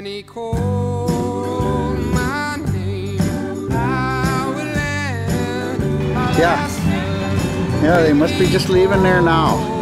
when he called my name, I will lend Yeah. Yeah, they must be just leaving there now.